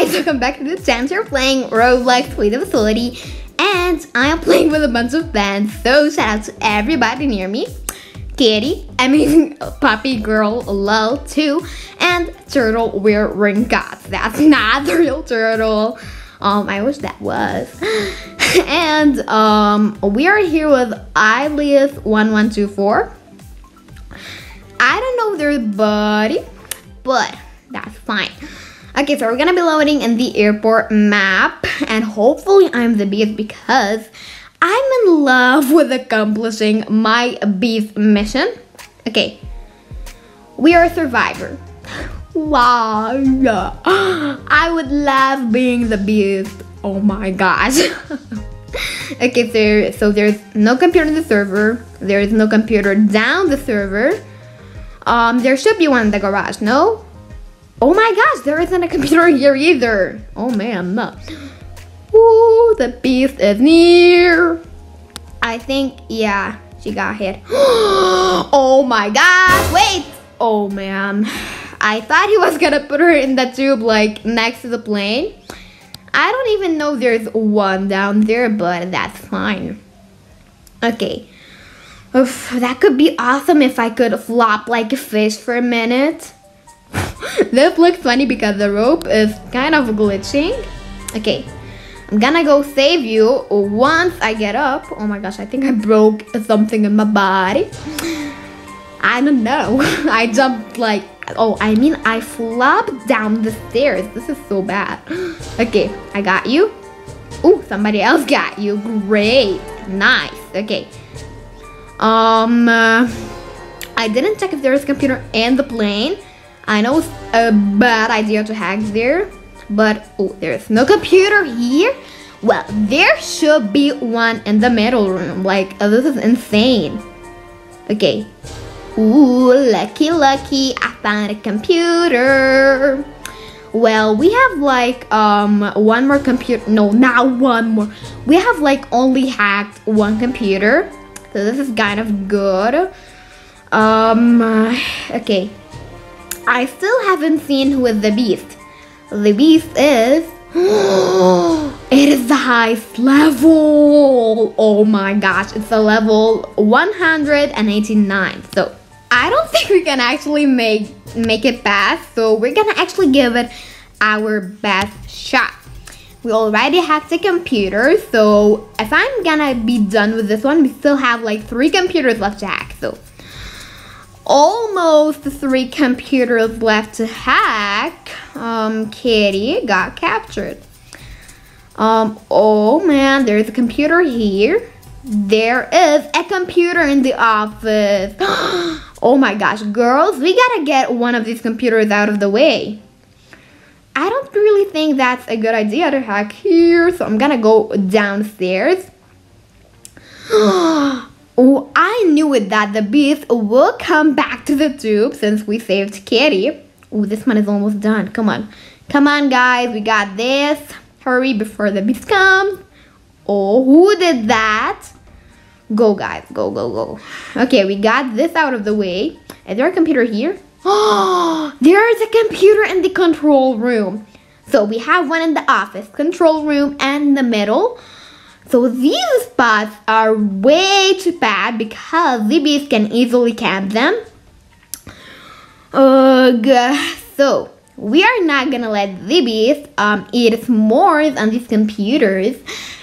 guys, welcome back to the channel. We're playing Roblox with the Facility and I am playing with a bunch of fans. So shout out to everybody near me. Kitty, amazing puppy girl, lol too, and turtle wearing guts. That's not the real turtle. Um, I wish that was. and um, we are here with Eyelith1124. I don't know their buddy, but that's fine. Okay, so we're gonna be loading in the airport map, and hopefully I'm the beast because I'm in love with accomplishing my beast mission. Okay, we are a survivor. Wow, yeah. I would love being the beast. Oh my gosh. okay, so, so there's no computer in the server. There is no computer down the server. Um, there should be one in the garage, no? Oh my gosh, there isn't a computer here either. Oh man, no. Ooh, the beast is near. I think, yeah, she got hit. oh my gosh, wait. Oh man, I thought he was gonna put her in the tube like next to the plane. I don't even know there's one down there, but that's fine. Okay. Oof, that could be awesome if I could flop like a fish for a minute. this looks funny because the rope is kind of glitching. Okay, I'm gonna go save you once I get up. Oh my gosh, I think I broke something in my body. I don't know. I jumped like, oh, I mean I flopped down the stairs. This is so bad. Okay, I got you. Oh, somebody else got you. Great. Nice. Okay. Um, uh, I didn't check if there is a computer in the plane. I know it's a bad idea to hack there, but oh, there's no computer here. Well, there should be one in the middle room. Like, oh, this is insane. Okay. Ooh, lucky, lucky, I found a computer. Well, we have like um one more computer. No, not one more. We have like only hacked one computer. So this is kind of good. Um, okay. I still haven't seen who is the beast. The beast is... it is the highest level! Oh my gosh, it's a level 189. So, I don't think we can actually make, make it past. So, we're gonna actually give it our best shot. We already hacked the computer, so if I'm gonna be done with this one, we still have like three computers left to hack. So almost three computers left to hack. Um, Kitty got captured. Um, oh man, there's a computer here. There is a computer in the office. oh my gosh, girls, we gotta get one of these computers out of the way. I don't really think that's a good idea to hack here, so I'm gonna go downstairs. Oh, I knew it that the beast will come back to the tube since we saved Kitty. Oh, this one is almost done. Come on. Come on, guys. We got this. Hurry before the beast comes. Oh, who did that? Go, guys. Go, go, go. Okay, we got this out of the way. Is there a computer here? Oh, there is a computer in the control room. So we have one in the office, control room, and the middle. So these spots are way too bad because the bees can easily camp them. Ugh. So we are not gonna let the beast um, eat s'mores on these computers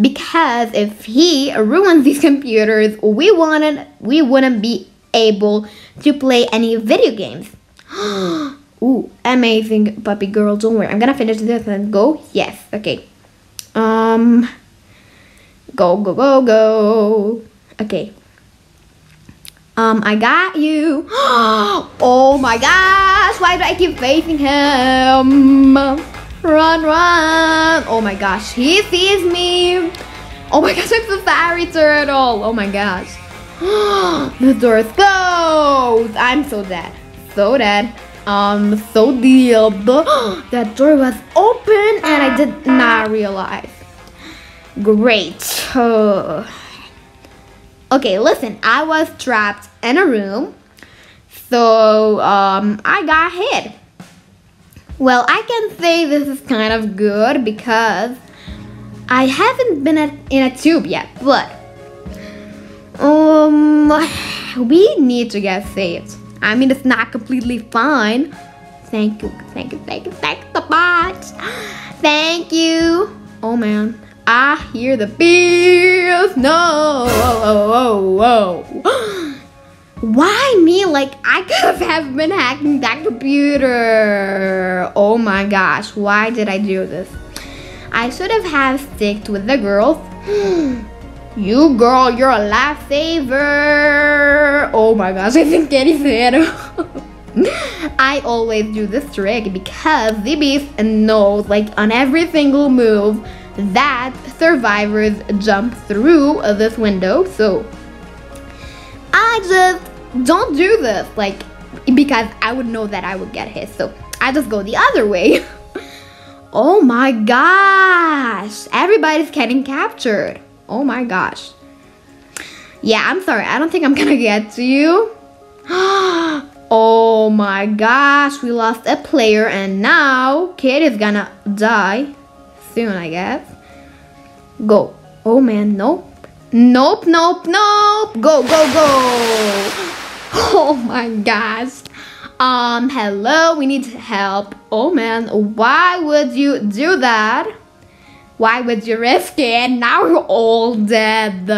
because if he ruins these computers, we wouldn't we wouldn't be able to play any video games. Ooh, amazing puppy girl. Don't worry, I'm gonna finish this and go. Yes, okay. Um. Go, go, go, go. Okay. Um, I got you. oh my gosh, why do I keep facing him? Run, run. Oh my gosh, he sees me. Oh my gosh, it's a fairy turtle. Oh my gosh. the door closed. I'm so dead. So dead. Um, so deal. that door was open and I did not realize. Great. Okay, listen, I was trapped in a room. So, um, I got hit. Well, I can say this is kind of good because I haven't been in a tube yet, but um, we need to get saved. I mean, it's not completely fine. Thank you, thank you, thank you, thank the bot. Thank you. Oh man, I hear the bees. No, whoa, whoa, whoa. Why me? Like, I could have been hacking that computer. Oh my gosh, why did I do this? I should have have sticked with the girls. you girl, you're a lifesaver. Oh my gosh, I think said. I always do this trick because the beast knows like on every single move that survivors jump through this window. So I just don't do this like because I would know that I would get hit. So I just go the other way. oh my gosh. Everybody's getting captured. Oh my gosh. Yeah, I'm sorry. I don't think I'm gonna get to you. oh my gosh. We lost a player and now Kid is gonna die soon, I guess. Go. Oh man, nope. Nope, nope, nope. Go, go, go. Oh my gosh. Um, hello, we need help. Oh man, why would you do that? Why would you risk it? Now we're all dead.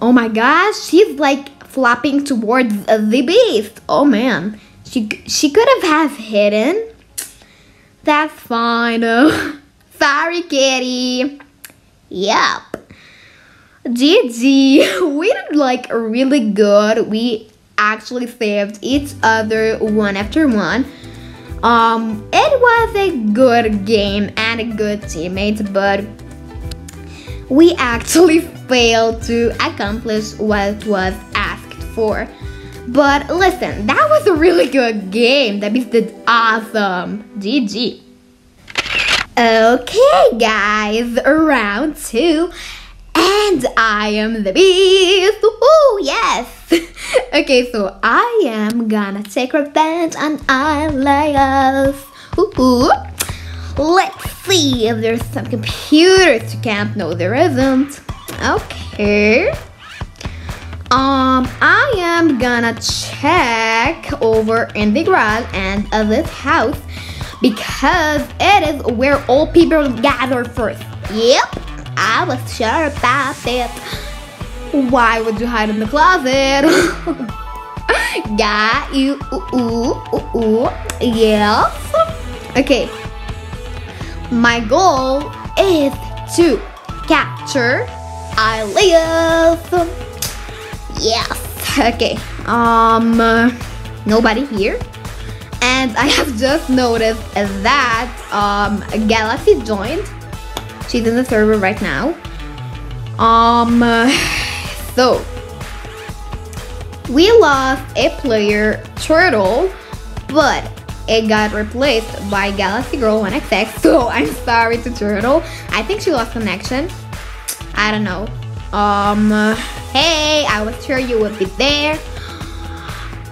Oh my gosh, she's like flopping towards the beast. Oh man, she she could have have hidden. That's fine. Sorry, kitty. Yep. GG. We did like really good. We actually saved each other one after one. Um, it was a good game and a good teammate, but we actually failed to accomplish what was asked for. But listen, that was a really good game. That means did awesome. GG. Okay, guys, round two. And I am the beast. Oh yes. okay, so I am gonna take revenge on Elias. Ooh. Let's see if there's some computers to camp. No, there isn't. Okay. Um, I am gonna check over in the garage and uh, this house because it is where all people gather first. Yep. I was sure about it. Why would you hide in the closet? Got you. Ooh, ooh, ooh, ooh. Yes. Okay. My goal is to capture Elias. Yes. Okay. Um. nobody here. And I have just noticed that um Galaxy joined She's in the server right now. Um, so we lost a player, Turtle, but it got replaced by Galaxy Girl 1XX. So I'm sorry to Turtle. I think she lost connection. I don't know. Um, hey, I was sure you would be there.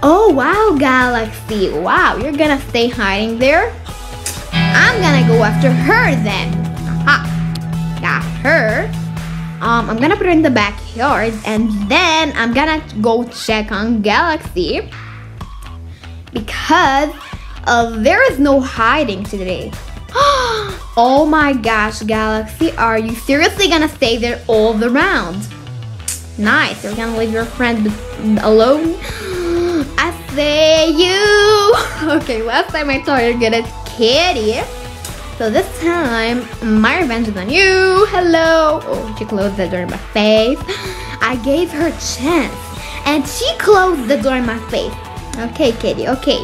Oh wow, Galaxy. Wow, you're gonna stay hiding there? I'm gonna go after her then. Aha got her. Um, I'm gonna put her in the backyard and then I'm gonna go check on Galaxy because uh, there is no hiding today. oh my gosh, Galaxy, are you seriously gonna stay there all the round? Nice, you're gonna leave your friend alone? I say you! Okay, last time I you're gonna kitty. So this time, my revenge is on you. Hello. Oh, she closed the door in my face. I gave her a chance, and she closed the door in my face. Okay, kitty. Okay.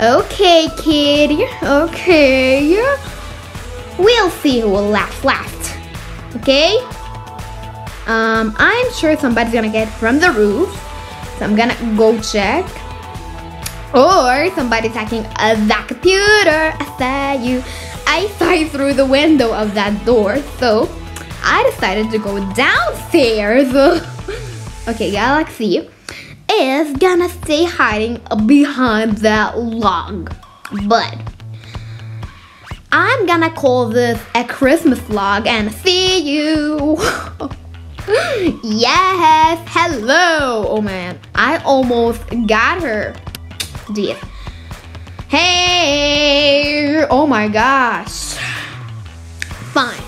Okay, kitty. Okay. We'll see who will laugh last. Okay? Um, I'm sure somebody's gonna get from the roof. So I'm gonna go check. Or somebody's hacking uh, that computer. I saw you. I saw you through the window of that door, so I decided to go downstairs. okay, Galaxy is gonna stay hiding behind that log. But I'm gonna call this a Christmas vlog and see you. yes, hello. Oh man, I almost got her. Dear. Hey, oh my gosh. Fine.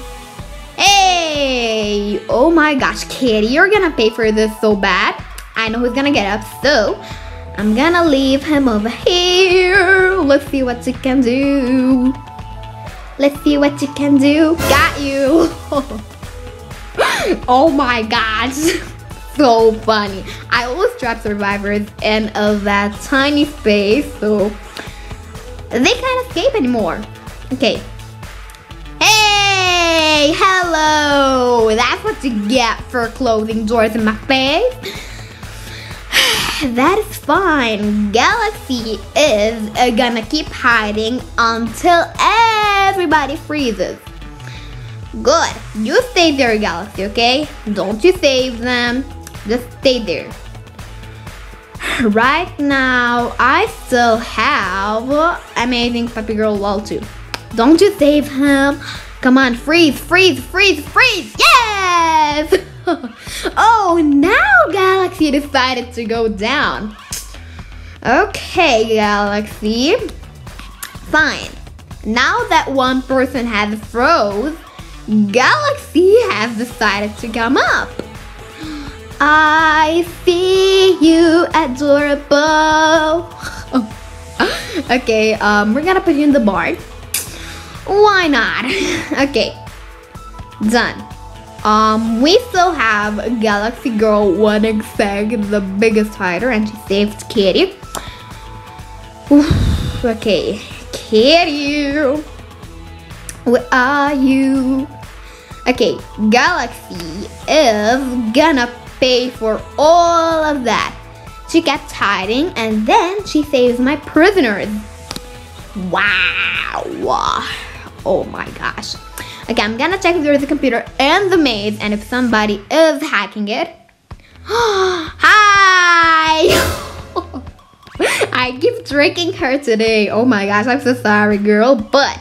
Hey, oh my gosh, Kitty, you're gonna pay for this so bad. I know who's gonna get up, so I'm gonna leave him over here. Let's see what you can do. Let's see what you can do. Got you. oh my gosh. so funny. I always trap survivors in uh, that tiny space, so they can't escape anymore. Okay. Hey, hello. That's what you get for closing doors in my face. that is fine. Galaxy is uh, gonna keep hiding until everybody freezes. Good. You stay there, Galaxy, okay? Don't you save them. Just stay there. Right now, I still have Amazing Puppy Girl Lol 2. Don't you save him. Come on, freeze, freeze, freeze, freeze. Yes! oh, now Galaxy decided to go down. Okay, Galaxy. Fine. Now that one person has froze, Galaxy has decided to come up. I see you, adorable. okay, um, we're gonna put you in the barn. Why not? okay, done. Um, we still have Galaxy Girl 1XX, the biggest fighter, and she saved Kitty. okay, Kitty, where are you? Okay, Galaxy is gonna pay for all of that. She kept hiding and then she saves my prisoners. Wow. Oh my gosh. Okay, I'm gonna check if there's a computer in the maze and if somebody is hacking it. Hi! I keep tricking her today. Oh my gosh, I'm so sorry, girl. But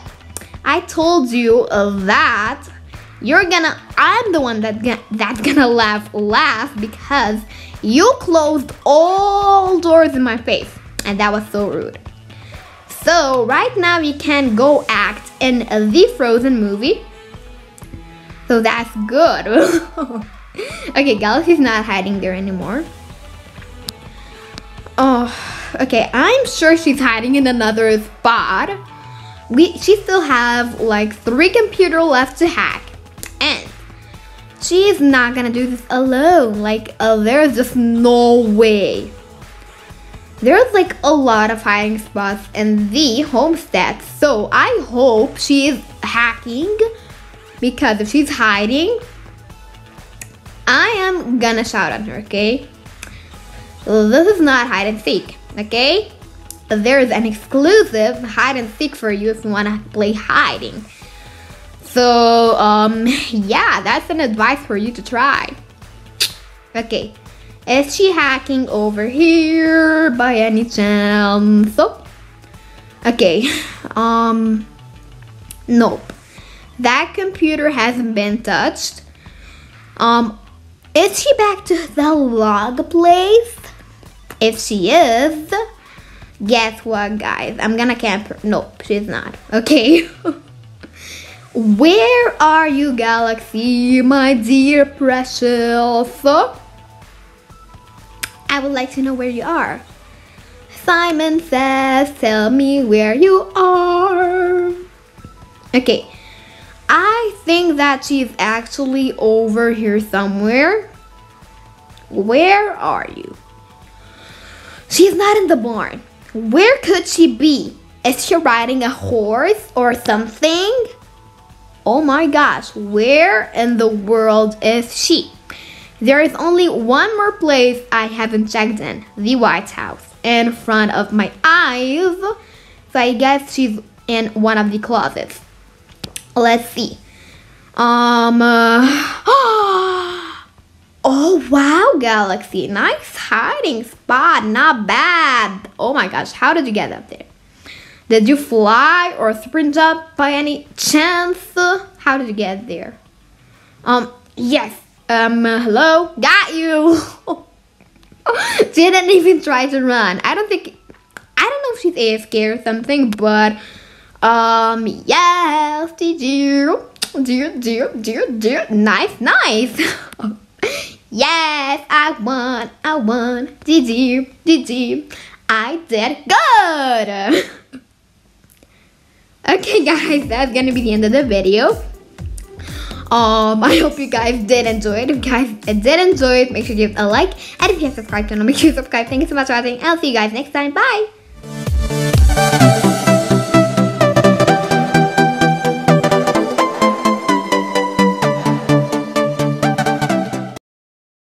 I told you that you're gonna, I'm the one that that's gonna laugh last because you closed all doors in my face. And that was so rude. So right now you can go act in the Frozen movie. So that's good. okay, Galaxy's not hiding there anymore. Oh, okay, I'm sure she's hiding in another spot. We, she still have like three computer left to hack. And she's not gonna do this alone. Like, uh, there's just no way. There's like a lot of hiding spots in the homestead, so I hope she is hacking because if she's hiding, I am gonna shout at her, okay? This is not hide and seek, okay? There is an exclusive hide and seek for you if you wanna play hiding. So, um, yeah, that's an advice for you to try. Okay, is she hacking over here by any chance? So, okay, um, nope. That computer hasn't been touched. Um, is she back to the log place? If she is, guess what, guys? I'm gonna camp her. Nope, she's not. Okay. Where are you, Galaxy, my dear precious? I would like to know where you are. Simon says, tell me where you are. Okay, I think that she's actually over here somewhere. Where are you? She's not in the barn. Where could she be? Is she riding a horse or something? Oh my gosh, where in the world is she? There is only one more place I haven't checked in, the White House, in front of my eyes. So I guess she's in one of the closets. Let's see. Um, uh, Oh wow, Galaxy. Nice hiding spot. Not bad. Oh my gosh, how did you get up there? Did you fly or sprint up by any chance? How did you get there? Um, yes. Um, hello? Got you. Didn't even try to run. I don't think, I don't know if she's AFK or something, but, um, yes, did you? Dear, dear, dear, dear. Nice, nice. yes, I won, I won. Did you, did you? I did good. okay, guys, that's gonna be the end of the video. Um, I hope you guys did enjoy it. If you guys did enjoy it, make sure you give a like. And if you have subscribed channel, make sure you subscribe. Thank you so much for watching. I'll see you guys next time. Bye!